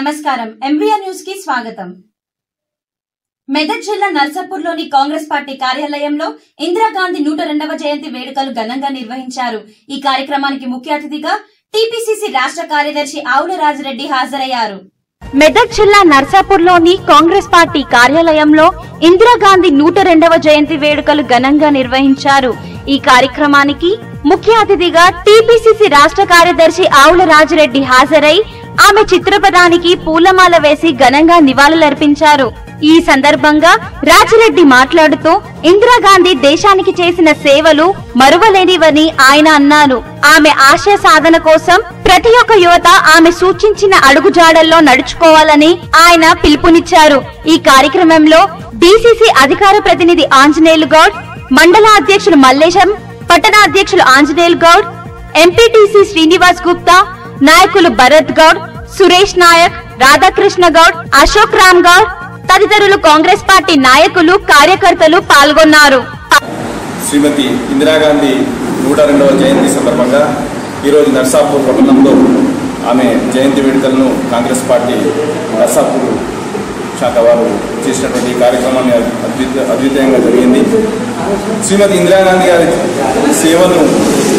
నమస్కారం. ఎంవీఆర్ న్యూస్కి స్వాగతం. మెదక్ జిల్లా నర్సాపూర్లోని కాంగ్రెస్ పార్టీ కార్యాలయంలో ఇందిరాగాంధీ నూట రెండవ జయంతి వేడుకలు ఘనంగా నిర్వహించారు. ఈ కార్యక్రమానికి ముఖ్య అతిథిగా టీపీసీసీ రాష్ట్ర కార్యదర్శి ఆవుల రాజరెడ్డి హాజరయ్యారు. మెదక్ జిల్లా నర్సాపూర్లోని కాంగ్రెస్ పార్టీ కార్యాలయంలో ఇందిరాగాంధీ నూట రెండవ జయంతి వేడుకలు ఘనంగా నిర్వహించారు. ఈ కార్యక్రమానికి ముఖ్య అతిథిగా టీపీసీసీ రాష్ట్ర కార్యదర్శి ఆవుల రాజరెడ్డి హాజరై ఆమె చిత్రపటానికి పూలమాల వేసి ఘనంగా నివాళులర్పించారు. ఈ సందర్భంగా రాజిరెడ్డి మాట్లాడుతూ ఇందిరాగాంధీ దేశానికి చేసిన సేవలు మరువలేనివని ఆయన అన్నారు. ఆమె ఆశయ సాధన కోసం ప్రతి ఒక్క యువత ఆమె సూచించిన అడుగుజాడల్లో నడుచుకోవాలని ఆయన పిలుపునిచ్చారు. ఈ కార్యక్రమంలో డీసీసీ అధికార ప్రతినిధి ఆంజనేయులు గౌడ్ మండల అధ్యక్షులు మల్లేశం పట్టణ అధ్యక్షులు ఆంజనేయులు గౌడ్ ఎంపీటీసీ శ్రీనివాస్ గుప్తా నాయకులు భరత్ గౌడ్ సురేష్ నాయక్ రాధాకృష్ణ గౌడ్ అశోక్ రామ్ గౌడ్ తదితరులు కాంగ్రెస్ పార్టీ నాయకులు కార్యకర్తలు పాల్గొన్నారు. శ్రీమతి ఇందిరాగాంధీ నూట రెండవ జయంతి సందర్భంగా ఈరోజు నర్సాపూర్ పట్టణంలో ఆమె జయంతి వేడుకలను కాంగ్రెస్ పార్టీ నర్సాపూర్ శాఖ వారు చేసినటువంటి కార్యక్రమాన్ని అద్విత అద్వితీయంగా జరిగింది. శ్రీమతి ఇందిరాగాంధీ గారి సేవను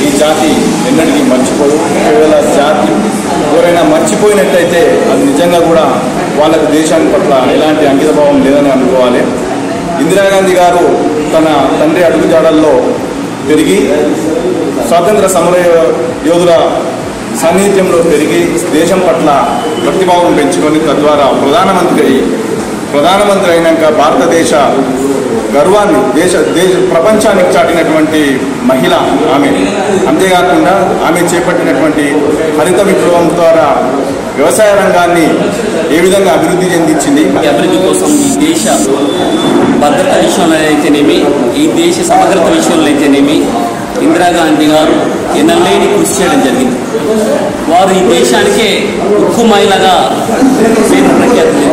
ఈ జాతి ఎన్నటికీ మర్చిపోదు. కేవలం జాతి ఎవరైనా మర్చిపోయినట్టయితే అది నిజంగా కూడా వాళ్ళకు దేశాన్ని పట్ల ఎలాంటి అంకితభావం లేదని అనుకోవాలి. ఇందిరాగాంధీ గారు తన తండ్రి అడుగుజాడల్లో పెరిగి స్వాతంత్ర సమర యోధుల సాన్నిధ్యంలో పెరిగి దేశం పట్ల భక్తిభావం పెంచుకొని తద్వారా ప్రధానమంత్రి ప్రధానమంత్రి అయినాక భారతదేశ గర్వాన్ని దేశ దేశ ప్రపంచానికి చాటినటువంటి మహిళ ఆమె. అంతేకాకుండా ఆమె చేపట్టినటువంటి హరిత విప్లవం ద్వారా వ్యవసాయ రంగాన్ని ఏ విధంగా అభివృద్ధి చెందించింది? ఈ అభివృద్ధి కోసం ఈ దేశ భద్రత విషయంలో అయితేనేమి ఈ దేశ సమగ్రత విషయంలో అయితేనేమి ఇందిరాగాంధీ గారు ఎనలేని కృషి చేయడం జరిగింది. వారు ఈ దేశానికే ఉక్కు మహిళగా పేరు ప్రఖ్యాతి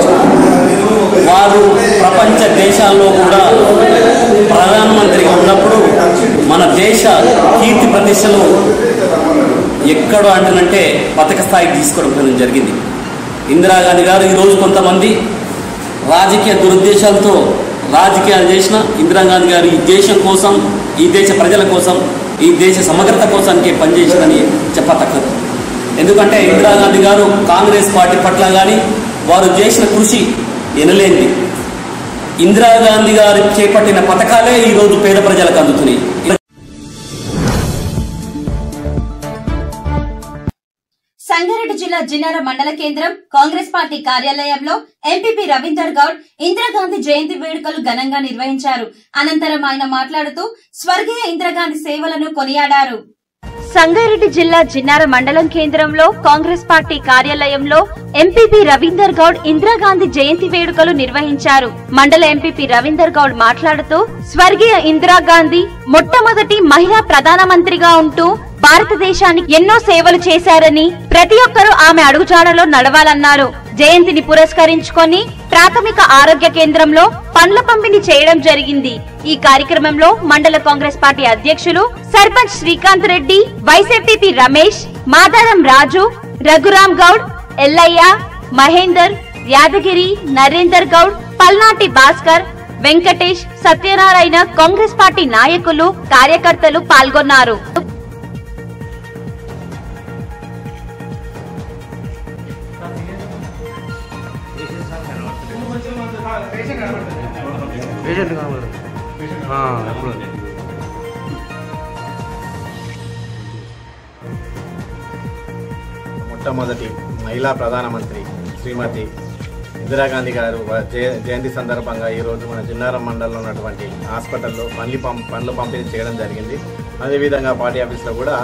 తెచ్చారు వారు ప్రపంచ దేశాల్లో కూడా ప్రధానమంత్రిగా ఉన్నప్పుడు మన దేశ కీర్తి ప్రతిష్టలు ఎక్కడో అంటనంటే పథక స్థాయికి తీసుకోవడం జరిగింది. ఇందిరాగాంధీ గారు ఈరోజు కొంతమంది రాజకీయ దురుద్దేశాలతో రాజకీయాలు చేసిన ఇందిరాగాంధీ గారు ఈ దేశం కోసం ఈ దేశ ప్రజల కోసం ఈ దేశ సమగ్రత కోసానికి పనిచేసిందని చెప్పతక్కదు ఎందుకంటే ఇందిరాగాంధీ గారు కాంగ్రెస్ పార్టీ పట్ల కానీ వారు చేసిన కృషి ఎనలేనిది ఇందిరాగాంధీ గారు చేపట్టిన పథకాలే ఈరోజు పేద ప్రజలకు అందుతున్నాయి. సంగారెడ్డి జిల్లా జిన్నార మండల కేంద్రం కాంగ్రెస్ పార్టీ కార్యాలయంలో ఎంపీపీ రవీందర్ గౌడ్ ఇందిరాగాంధీ జయంతి వేడుకలు ఘనంగా నిర్వహించారు. అనంతరం ఆయన మాట్లాడుతూ స్వర్గీయ ఇందిరాగాంధీ సేవలను కొనియాడారు. సంగారెడ్డి జిల్లా జిన్నార మండలం కేంద్రంలో కాంగ్రెస్ పార్టీ కార్యాలయంలో ఎంపీపీ రవీందర్ గౌడ్ ఇందిరాగాంధీ జయంతి వేడుకలు నిర్వహించారు. మండల ఎంపీపీ రవీందర్ గౌడ్ మాట్లాడుతూ స్వర్గీయ ఇందిరాగాంధీ మొట్టమొదటి మహిళా ప్రధానమంత్రిగా ఉంటూ భారతదేశానికి ఎన్నో సేవలు చేశారని ప్రతి ఒక్కరూ ఆమె అడుగుజాడలో నడవాలన్నారు. జయంతిని పురస్కరించుకొని ప్రాథమిక ఆరోగ్య కేంద్రంలో పండ్ల పంపిణీ చేయడం జరిగింది. ఈ కార్యక్రమంలో మండల కాంగ్రెస్ పార్టీ అధ్యక్షులు sarpanch Srikanth Reddy vice MPP Ramesh Madharam Raju Raghuram Goud Ellaiah Mahender Yadagiri Narender Goud Palnati Bhaskar Venkatesh Satyanarayana Congress party నాయకులు కార్యకర్తలు పాల్గొన్నారు. మహిళా ప్రధానమంత్రి శ్రీమతి ఇందిరాగాంధీ గారు జయంతి సందర్భంగా ఈరోజు మన చిన్నారం మండలంలో ఉన్నటువంటి హాస్పిటల్లో పండ్లు పం పండ్లు పంపిణీ చేయడం జరిగింది. అదేవిధంగా పార్టీ ఆఫీస్లో కూడా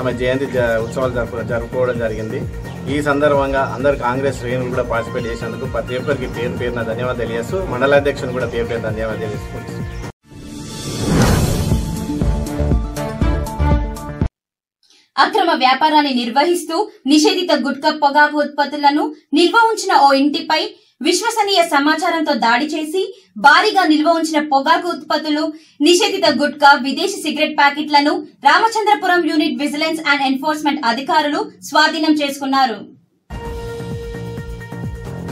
ఆమె జయంతి జ ఉత్సవాలు జరుపు జరుపుకోవడం జరిగింది. ఈ సందర్భంగా అందరు కాంగ్రెస్ శ్రేణులు కూడా పార్టిసిపేట్ చేసినందుకు ప్రతి ఒక్కరికి పేరు పేరున ధన్యవాదాలు తెలియజేస్తూ మండల అధ్యక్షుని కూడా పేరు పేరు ధన్యవాదాలు తెలియజేసుకుంటున్నాను అక్రమ వ్యాపారాన్ని నిర్వహిస్తూ నిషేధిత గుట్కా పొగాకు ఉత్పత్తులను నిల్వ ఉంచిన ఓ ఇంటిపై విశ్వసనీయ సమాచారంతో దాడి చేసి భారీగా నిల్వ ఉంచిన పొగాకు ఉత్పత్తులు నిషేధిత గుట్కా విదేశీ cigarette ప్యాకెట్లను Ramachandrapuram unit vigilance and enforcement అధికారులు స్వాధీనం చేసుకున్నారు.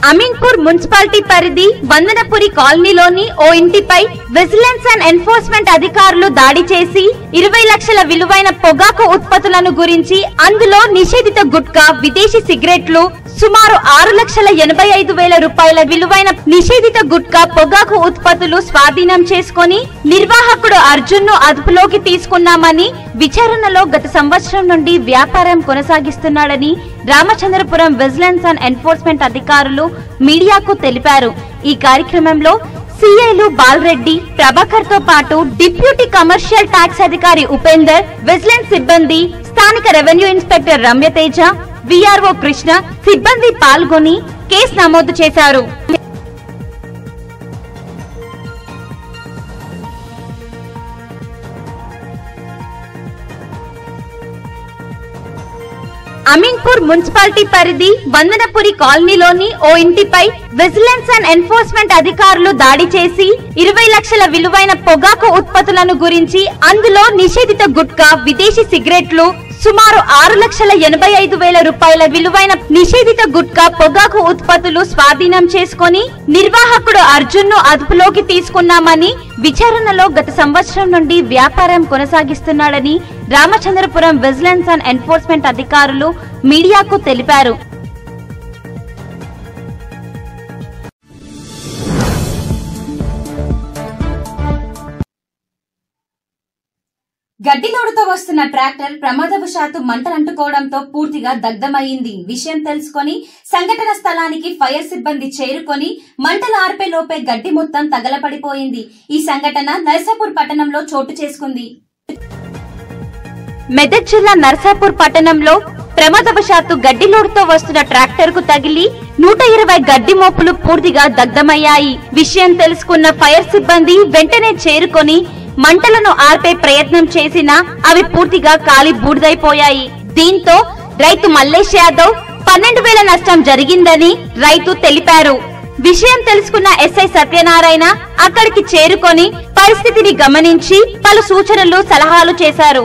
అమీన్పూర్ మున్సిపాలిటీ పరిధి వందనపురి కాలనీలోని ఓ ఇంటిపై విజిలెన్స్ అండ్ ఎన్ఫోర్స్మెంట్ అధికారులు దాడి చేసి ఇరవై లక్షల విలువైన పొగాకు ఉత్పత్తులను గురించి అందులో నిషేధిత గుట్కా విదేశీ సిగరెట్లు సుమారు ఆరు లక్షల ఎనభై ఐదు వేల రూపాయల విలువైన నిషేధిత గుట్కా పొగాకు ఉత్పత్తులు స్వాధీనం చేసుకొని నిర్వాహకుడు అర్జున్ను అదుపులోకి తీసుకున్నామని విచారణలో గత సంవత్సరం నుండి వ్యాపారం కొనసాగిస్తున్నాడని రామచంద్రపురం విజిలెన్స్ అండ్ ఎన్ఫోర్స్మెంట్ అధికారులు మీడియాకు తెలిపారు. ఈ కార్యక్రమంలో సిఐలు బాలరెడ్డి ప్రభాకర్తో పాటు డిప్యూటీ కమర్షియల్ ట్యాక్స్ అధికారి ఉపేందర్ విజిలెన్స్ సిబ్బంది స్థానిక revenue inspector Ramyateja VRO Krishna సిబ్బంది పాల్గొని కేసు నమోదు చేశారు. అమీన్పూర్ మున్సిపాలిటీ పరిధి వందనపురి కాలనీలోని ఓ ఇంటిపై విజిలెన్స్ అండ్ ఎన్ఫోర్స్మెంట్ అధికారులు దాడి చేసి ఇరవై లక్షల విలువైన పొగాకు ఉత్పత్తులను గురించి అందులో నిషేధిత గుట్కా విదేశీ సిగరెట్లు సుమారు ఆరు లక్షల ఎనభై ఐదు వేల రూపాయల విలువైన నిషేధిత గుట్కా పొగాకు ఉత్పత్తులు స్వాధీనం చేసుకొని నిర్వాహకుడు అర్జున్ను అదుపులోకి తీసుకున్నామని విచారణలో గత సంవత్సరం నుండి వ్యాపారం కొనసాగిస్తున్నాడని రామచంద్రపురం విజిలెన్స్ అండ్ ఎన్ఫోర్స్మెంట్ అధికారులు మీడియాకు తెలిపారు. గడ్డిలోడుతో వస్తున్న ట్రాక్టర్ ప్రమాదవశాత్తు మంటలంటుకోవడంతో పూర్తిగా దగ్ధమయ్యింది. విషయం తెలుసుకొని సంఘటన స్థలానికి ఫైర్ సిబ్బంది చేరుకొని మంటలు ఆర్పే లోపే గడ్డి మొత్తం తగలపడిపోయింది. ఈ సంఘటన నర్సాపూర్ పట్టణంలో చోటు చేసుకుంది. మెదక్ జిల్లా నర్సాపూర్ పట్టణంలో ప్రమాదవశాత్తు గడ్డి లోడుతో వస్తున్న ట్రాక్టర్కు తగిలి నూట ఇరవై గడ్డి మోపులు పూర్తిగా దగ్ధమయ్యాయి. విషయం తెలుసుకున్న ఫైర్ సిబ్బంది వెంటనే చేరుకొని మంటలను ఆర్పే ప్రయత్నం చేసినా అవి పూర్తిగా కాలి బూడిదైపోయాయి. దీంతో రైతు మల్లేష్ యాదవ్ పన్నెండు వేల నష్టం జరిగిందని రైతు తెలిపారు. విషయం తెలుసుకున్న ఎస్ఐ సత్యనారాయణ అక్కడికి చేరుకొని పరిస్థితిని గమనించి పలు సూచనలు సలహాలు చేశారు.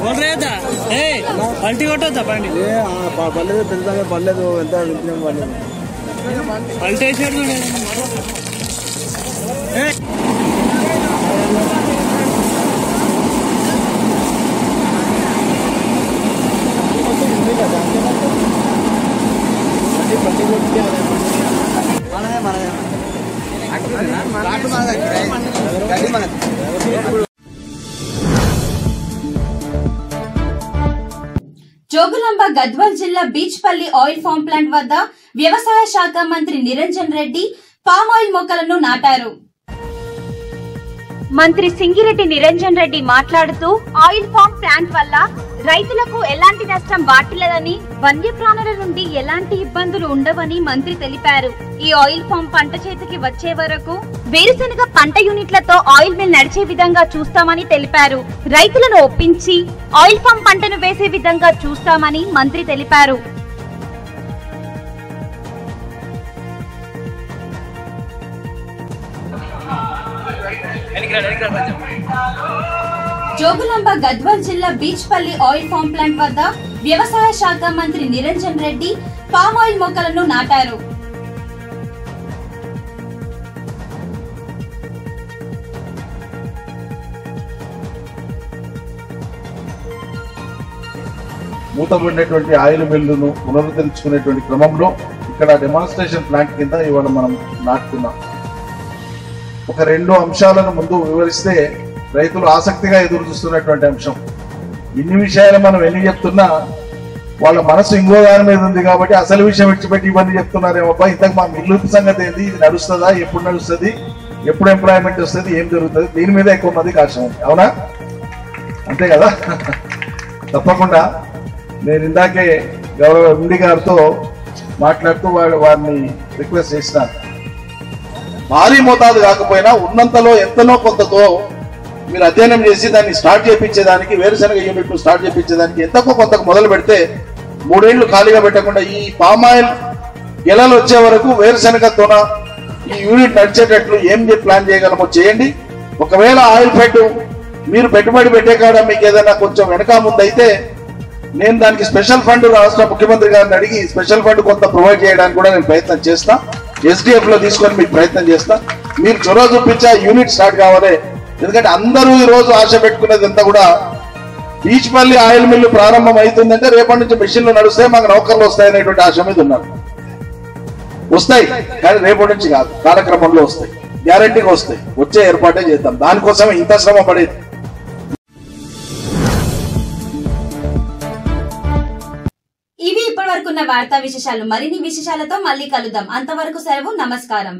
కొట్టరేదా ఏ పల్టీ కొట్టొద్దా బండి? పర్లేదు పెద్దగా పర్లేదు ఎంత పర్లేదు పల్టీ గద్వాల్ జిల్లా బీచ్పల్లి ఆయిల్ ఫామ్ ప్లాంట్ వద్ద వ్యవసాయ శాఖ మంత్రి నిరంజన్ రెడ్డి పామ్ ఆయిల్ మొక్కలను నాటారు. మంత్రి సింగిరెడ్డి నిరంజన్ రెడ్డి మాట్లాడుతూ ఆయిల్ ఫామ్ ప్లాంట్ వల్ల రైతులకు ఎలాంటి నష్టం వాటిల్లదని వన్యప్రాణుల నుండి ఎలాంటి ఇబ్బందులు ఉండవని మంత్రి తెలిపారు. ఈ ఆయిల్ ఫామ్ పంట చేతికి వచ్చే వరకు వేరుశనగ పంట యూనిట్లతో ఆయిల్ మిల్ నడిచే విధంగా చూస్తామని తెలిపారు. రైతులను ఒప్పించి ఆయిల్ ఫామ్ పంటను వేసే విధంగా చూస్తామని మంత్రి తెలిపారు. జోగులాంబ గద్వాల్ జిల్లా బీచ్పల్లి ఆయిల్ ఫామ్ ప్లాంట్ వద్ద వ్యవసాయ శాఖ మంత్రి నిరంజన్ రెడ్డి పామ్ ఆయిల్ మొక్కలను నాటారు. మూతబడినటువంటి ఆయిల్ మిల్లును పునరుద్ధరించుకునేటువంటి క్రమంలో ఇక్కడ డెమాన్స్ట్రేషన్ ప్లాంట్ కింద ఇవాళ మనం నాటుకున్నాం. ఒక రెండు అంశాలను ముందు వివరిస్తే రైతులు ఆసక్తిగా ఎదురు చూస్తున్నటువంటి అంశం. ఇన్ని విషయాలు మనం ఎన్ని చెప్తున్నా వాళ్ళ మనసు ఇంకో దాని మీద ఉంది కాబట్టి అసలు విషయం విడిచిపెట్టి ఇవన్నీ చెప్తున్నారేమో ఇంతకు మా మిల్లు సంగతి ఏంది? ఇది నడుస్తుందా? ఎప్పుడు నడుస్తుంది? ఎప్పుడు ఎంప్లాయ్మెంట్ వస్తుంది? ఏం జరుగుతుంది? దీని మీద ఎక్కువ మంది కాశం ఉంది. అవునా? అంతే కదా? తప్పకుండా. నేను ఇందాకే గౌరవ ఎండి గారితో మాట్లాడుతూ వాళ్ళు వారిని రిక్వెస్ట్ చేసినాను. భారీ మోతాదు కాకపోయినా ఉన్నంతలో ఎంతనో కొంతతో మీరు అధ్యయనం చేసి దాన్ని స్టార్ట్ చేయించేదానికి వేరుశనగ యూనిట్ స్టార్ట్ చేయించేదానికి ఎంతకో కొంతకు మొదలు పెడితే మూడేళ్ళు ఖాళీగా పెట్టకుండా ఈ పామాయిల్ గెలలు వచ్చే వరకు వేరుశనగతోన ఈ యూనిట్ నడిచేటట్లు ఏం ప్లాన్ చేయగలమో చేయండి. ఒకవేళ ఆయిల్ ఫెడ్ మీరు పెట్టుబడి పెట్టే కాడ మీకు ఏదైనా కొంచెం వెనక ముందు అయితే నేను దానికి స్పెషల్ ఫండ్ రాష్ట్ర ముఖ్యమంత్రి గారిని అడిగి స్పెషల్ ఫండ్ కొంత ప్రొవైడ్ చేయడానికి కూడా నేను ప్రయత్నం చేస్తాను ఎస్డిఎఫ్లో తీసుకొని మీకు ప్రయత్నం చేస్తా. మీరు చొరవ చూపించా యూనిట్ స్టార్ట్ కావాలి. ఎందుకంటే అందరూ ఈ రోజు ఆశ పెట్టుకునేది ఎంత కూడా బీచ్పల్లి ఆయిల్ మిల్లు ప్రారంభం అవుతుందంటే రేపటి నుంచి మెషిన్లు నడిస్తే మాకు నౌకర్లు వస్తాయనేటువంటి ఆశ మీద ఉన్నారు. వస్తాయి కానీ రేపటి నుంచి కాదు. కాలక్రమంలో వస్తాయి. గ్యారంటీగా వస్తాయి. వచ్చే ఏర్పాటే చేద్దాం. దానికోసమే ఇంత శ్రమ పడేది. వరకున్న వార్తా విశేషాలు మరిన్ని విశేషాలతో మళ్ళీ కలుద్దాం. అంతవరకు సెలవు నమస్కారం.